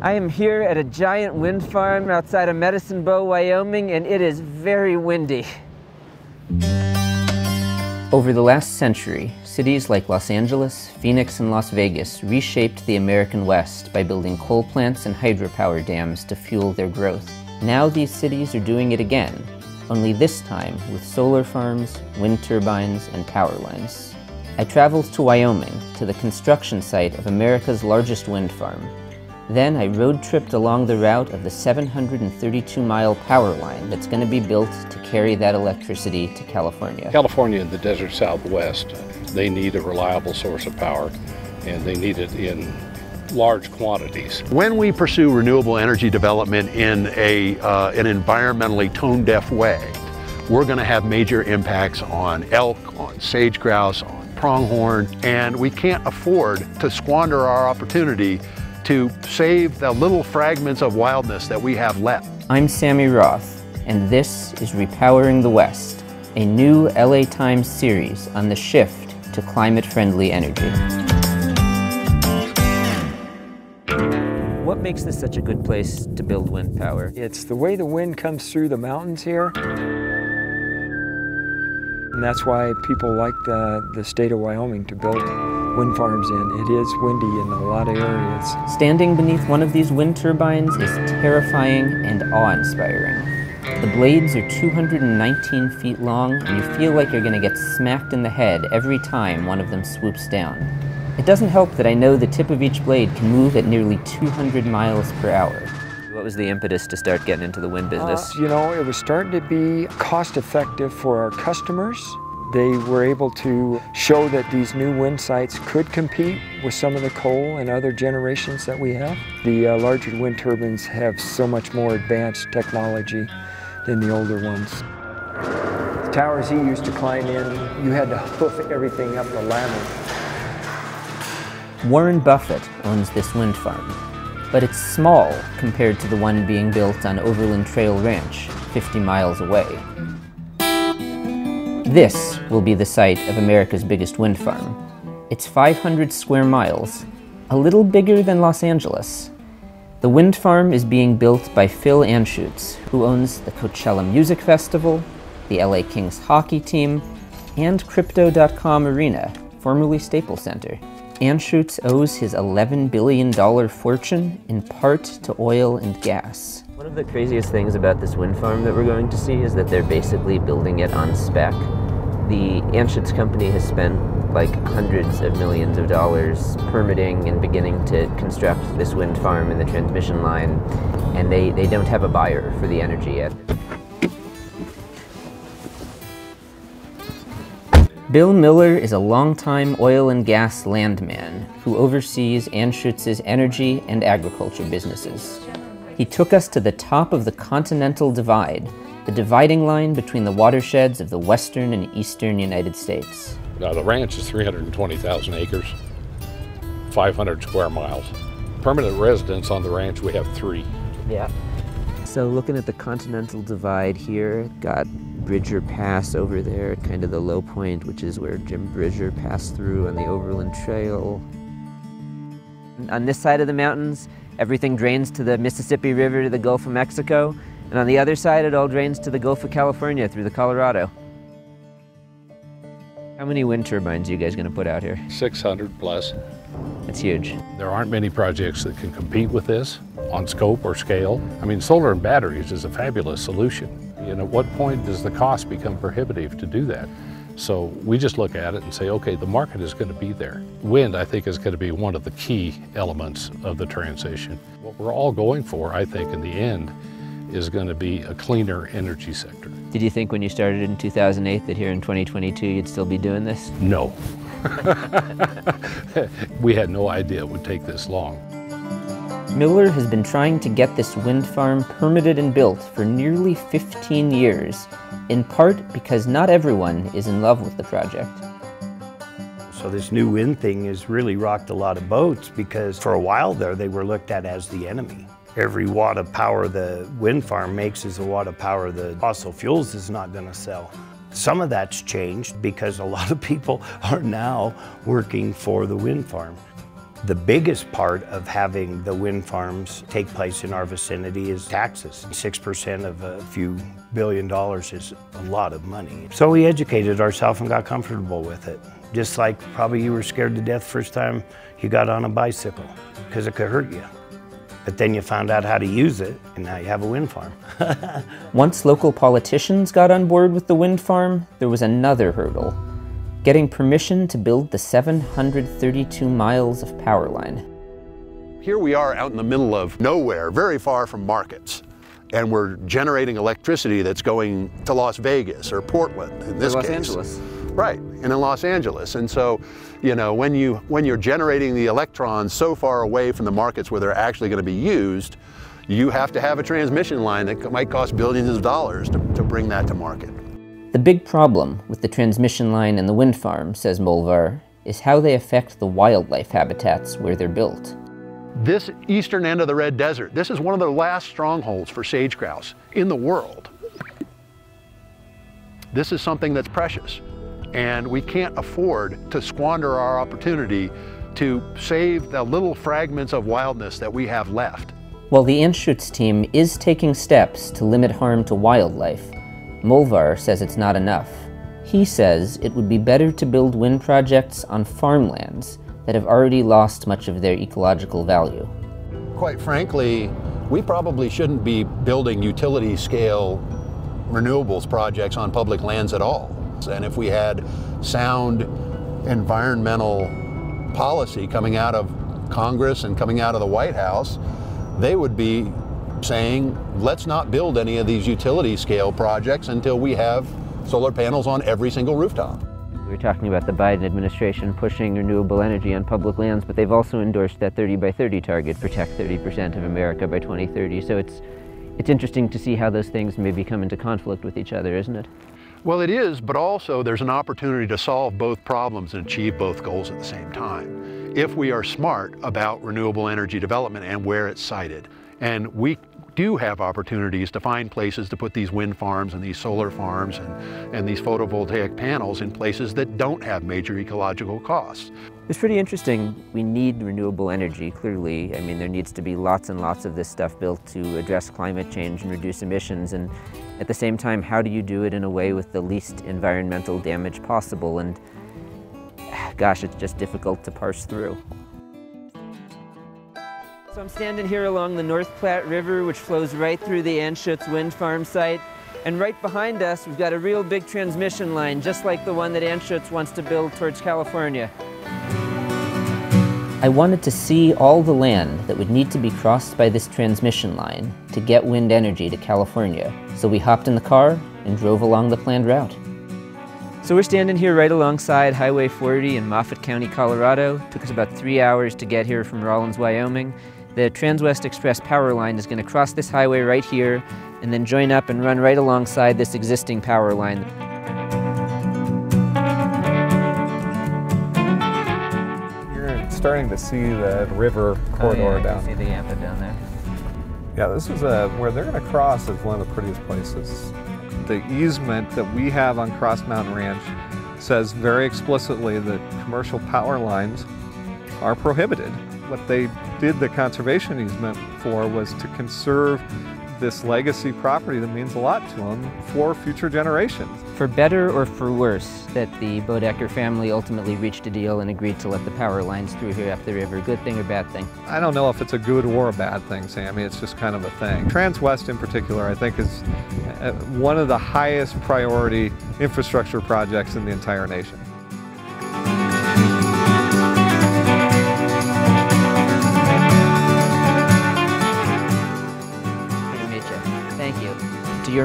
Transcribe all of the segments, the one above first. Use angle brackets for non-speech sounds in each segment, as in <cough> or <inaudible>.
I am here at a giant wind farm outside of Medicine Bow, Wyoming, and it is very windy. Over the last century, cities like Los Angeles, Phoenix, and Las Vegas reshaped the American West by building coal plants and hydropower dams to fuel their growth. Now these cities are doing it again, only this time with solar farms, wind turbines, and power lines. I traveled to Wyoming, to the construction site of America's largest wind farm, then I road tripped along the route of the 732 mile power line that's going to be built to carry that electricity to California. California and the desert southwest, they need a reliable source of power and they need it in large quantities. When we pursue renewable energy development in a, uh, an environmentally tone-deaf way, we're going to have major impacts on elk, on sage grouse, on pronghorn, and we can't afford to squander our opportunity to save the little fragments of wildness that we have left. I'm Sammy Roth, and this is Repowering the West, a new LA Times series on the shift to climate-friendly energy. What makes this such a good place to build wind power? It's the way the wind comes through the mountains here. And that's why people like the, the state of Wyoming to build wind farms in. It is windy in a lot of areas. Standing beneath one of these wind turbines is terrifying and awe-inspiring. The blades are 219 feet long, and you feel like you're going to get smacked in the head every time one of them swoops down. It doesn't help that I know the tip of each blade can move at nearly 200 miles per hour. What was the impetus to start getting into the wind business? Uh, you know, it was starting to be cost effective for our customers. They were able to show that these new wind sites could compete with some of the coal and other generations that we have. The uh, larger wind turbines have so much more advanced technology than the older ones. The towers he used to climb in, you had to hoof everything up the ladder. Warren Buffett owns this wind farm but it's small compared to the one being built on Overland Trail Ranch, 50 miles away. This will be the site of America's biggest wind farm. It's 500 square miles, a little bigger than Los Angeles. The wind farm is being built by Phil Anschutz, who owns the Coachella Music Festival, the LA Kings hockey team, and Crypto.com Arena, formerly Staples Center. Anschutz owes his $11 billion fortune in part to oil and gas. One of the craziest things about this wind farm that we're going to see is that they're basically building it on spec. The Anschutz company has spent like hundreds of millions of dollars permitting and beginning to construct this wind farm and the transmission line, and they, they don't have a buyer for the energy yet. Bill Miller is a longtime oil and gas landman who oversees Anschutz's energy and agriculture businesses. He took us to the top of the Continental Divide, the dividing line between the watersheds of the western and eastern United States. Now, the ranch is 320,000 acres, 500 square miles. Permanent residents on the ranch, we have three. Yeah. So looking at the Continental Divide here, got Bridger Pass over there, kind of the low point, which is where Jim Bridger passed through on the Overland Trail. On this side of the mountains, everything drains to the Mississippi River to the Gulf of Mexico, and on the other side, it all drains to the Gulf of California through the Colorado. How many wind turbines are you guys going to put out here? 600 plus. That's huge. There aren't many projects that can compete with this on scope or scale. I mean, solar and batteries is a fabulous solution. And at what point does the cost become prohibitive to do that? So we just look at it and say, okay, the market is going to be there. Wind, I think, is going to be one of the key elements of the transition. What we're all going for, I think, in the end, is going to be a cleaner energy sector. Did you think when you started in 2008 that here in 2022 you'd still be doing this? No. <laughs> we had no idea it would take this long. Miller has been trying to get this wind farm permitted and built for nearly 15 years, in part because not everyone is in love with the project. So this new wind thing has really rocked a lot of boats because for a while there they were looked at as the enemy. Every watt of power the wind farm makes is a watt of power the fossil fuels is not going to sell. Some of that's changed because a lot of people are now working for the wind farm. The biggest part of having the wind farms take place in our vicinity is taxes. 6% of a few billion dollars is a lot of money. So we educated ourselves and got comfortable with it. Just like probably you were scared to death first time you got on a bicycle because it could hurt you. But then you found out how to use it, and now you have a wind farm. <laughs> Once local politicians got on board with the wind farm, there was another hurdle getting permission to build the 732 miles of power line. Here we are out in the middle of nowhere, very far from markets. And we're generating electricity that's going to Las Vegas or Portland in this Los case. Angeles. Right, and in Los Angeles. And so, you know, when you when you're generating the electrons so far away from the markets where they're actually going to be used, you have to have a transmission line that might cost billions of dollars to, to bring that to market. The big problem with the transmission line and the wind farm, says Molvar, is how they affect the wildlife habitats where they're built. This eastern end of the Red Desert, this is one of the last strongholds for sage grouse in the world. This is something that's precious, and we can't afford to squander our opportunity to save the little fragments of wildness that we have left. While the Anschutz team is taking steps to limit harm to wildlife, Molvar says it's not enough. He says it would be better to build wind projects on farmlands that have already lost much of their ecological value. Quite frankly, we probably shouldn't be building utility scale renewables projects on public lands at all. And if we had sound environmental policy coming out of Congress and coming out of the White House, they would be saying, let's not build any of these utility scale projects until we have solar panels on every single rooftop. We were talking about the Biden administration pushing renewable energy on public lands, but they've also endorsed that 30 by 30 target, protect 30% of America by 2030. So it's, it's interesting to see how those things maybe come into conflict with each other, isn't it? Well, it is, but also there's an opportunity to solve both problems and achieve both goals at the same time. If we are smart about renewable energy development and where it's sited, and we do have opportunities to find places to put these wind farms and these solar farms and, and these photovoltaic panels in places that don't have major ecological costs. It's pretty interesting. We need renewable energy, clearly. I mean, there needs to be lots and lots of this stuff built to address climate change and reduce emissions. And at the same time, how do you do it in a way with the least environmental damage possible? And gosh, it's just difficult to parse through. So I'm standing here along the North Platte River, which flows right through the Anschutz wind farm site. And right behind us, we've got a real big transmission line, just like the one that Anschutz wants to build towards California. I wanted to see all the land that would need to be crossed by this transmission line to get wind energy to California. So we hopped in the car and drove along the planned route. So we're standing here right alongside Highway 40 in Moffat County, Colorado. It took us about three hours to get here from Rawlins, Wyoming. The Transwest Express power line is going to cross this highway right here and then join up and run right alongside this existing power line. You're starting to see the river corridor oh, yeah, down. See the Yampa down there. Yeah, this is a, where they're going to cross is one of the prettiest places. The easement that we have on Cross Mountain Ranch says very explicitly that commercial power lines are prohibited. What they did the conservation easement for was to conserve this legacy property that means a lot to them for future generations. For better or for worse, that the Bodecker family ultimately reached a deal and agreed to let the power lines through here up the river. Good thing or bad thing? I don't know if it's a good or a bad thing, Sammy. It's just kind of a thing. Transwest in particular, I think, is uh, one of the highest priority infrastructure projects in the entire nation.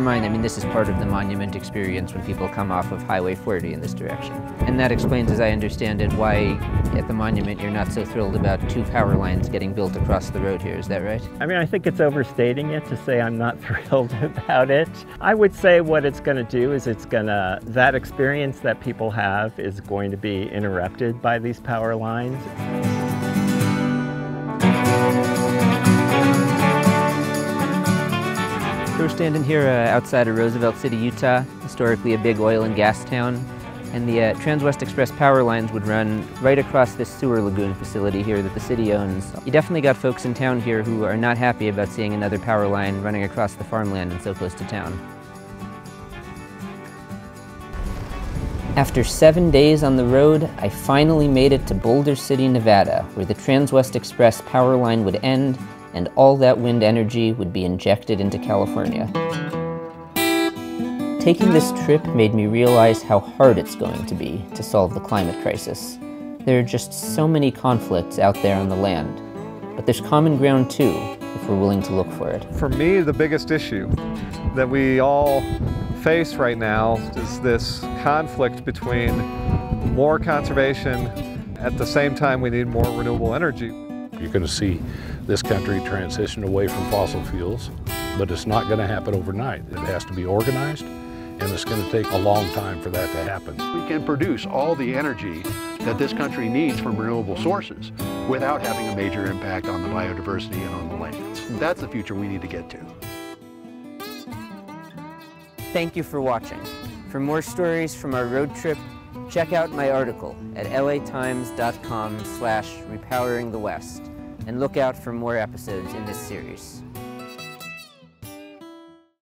Mind, I mean, this is part of the monument experience when people come off of Highway 40 in this direction. And that explains, as I understand it, why at the monument you're not so thrilled about two power lines getting built across the road here. Is that right? I mean, I think it's overstating it to say I'm not <laughs> thrilled about it. I would say what it's going to do is it's going to, that experience that people have is going to be interrupted by these power lines. We're standing here uh, outside of Roosevelt City, Utah, historically a big oil and gas town. And the uh, Transwest Express power lines would run right across this sewer lagoon facility here that the city owns. You definitely got folks in town here who are not happy about seeing another power line running across the farmland and so close to town. After seven days on the road, I finally made it to Boulder City, Nevada, where the Transwest Express power line would end and all that wind energy would be injected into California. Taking this trip made me realize how hard it's going to be to solve the climate crisis. There are just so many conflicts out there on the land, but there's common ground too, if we're willing to look for it. For me, the biggest issue that we all face right now is this conflict between more conservation at the same time we need more renewable energy. You're going to see this country transition away from fossil fuels, but it's not going to happen overnight. It has to be organized, and it's going to take a long time for that to happen. We can produce all the energy that this country needs from renewable sources without having a major impact on the biodiversity and on the lands. That's the future we need to get to. Thank you for watching. For more stories from our road trip, check out my article at latimes.com slash repowering the West and look out for more episodes in this series.